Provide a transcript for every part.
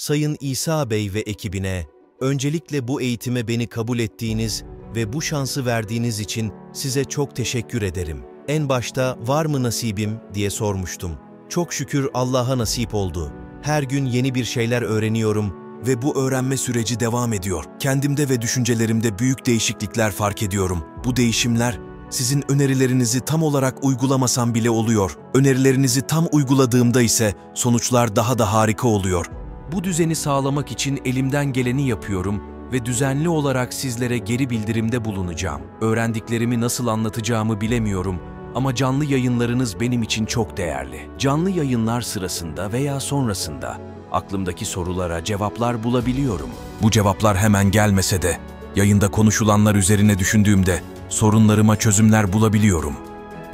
Sayın İsa Bey ve ekibine, öncelikle bu eğitime beni kabul ettiğiniz ve bu şansı verdiğiniz için size çok teşekkür ederim. En başta var mı nasibim diye sormuştum. Çok şükür Allah'a nasip oldu. Her gün yeni bir şeyler öğreniyorum ve bu öğrenme süreci devam ediyor. Kendimde ve düşüncelerimde büyük değişiklikler fark ediyorum. Bu değişimler sizin önerilerinizi tam olarak uygulamasam bile oluyor. Önerilerinizi tam uyguladığımda ise sonuçlar daha da harika oluyor. Bu düzeni sağlamak için elimden geleni yapıyorum ve düzenli olarak sizlere geri bildirimde bulunacağım. Öğrendiklerimi nasıl anlatacağımı bilemiyorum ama canlı yayınlarınız benim için çok değerli. Canlı yayınlar sırasında veya sonrasında aklımdaki sorulara cevaplar bulabiliyorum. Bu cevaplar hemen gelmese de yayında konuşulanlar üzerine düşündüğümde sorunlarıma çözümler bulabiliyorum.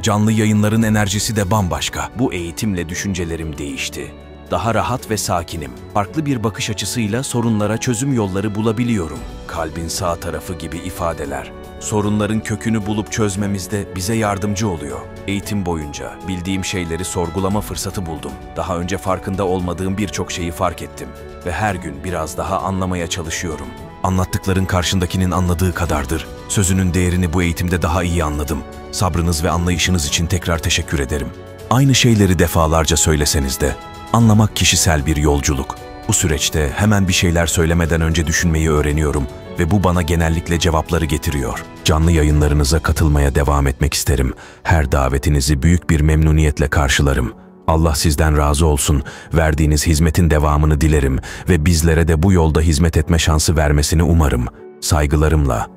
Canlı yayınların enerjisi de bambaşka. Bu eğitimle düşüncelerim değişti. Daha rahat ve sakinim. Farklı bir bakış açısıyla sorunlara çözüm yolları bulabiliyorum. Kalbin sağ tarafı gibi ifadeler. Sorunların kökünü bulup çözmemizde bize yardımcı oluyor. Eğitim boyunca bildiğim şeyleri sorgulama fırsatı buldum. Daha önce farkında olmadığım birçok şeyi fark ettim ve her gün biraz daha anlamaya çalışıyorum. Anlattıkların karşındakinin anladığı kadardır. Sözünün değerini bu eğitimde daha iyi anladım. Sabrınız ve anlayışınız için tekrar teşekkür ederim. Aynı şeyleri defalarca söyleseniz de anlamak kişisel bir yolculuk. Bu süreçte hemen bir şeyler söylemeden önce düşünmeyi öğreniyorum ve bu bana genellikle cevapları getiriyor. Canlı yayınlarınıza katılmaya devam etmek isterim. Her davetinizi büyük bir memnuniyetle karşılarım. Allah sizden razı olsun, verdiğiniz hizmetin devamını dilerim ve bizlere de bu yolda hizmet etme şansı vermesini umarım. Saygılarımla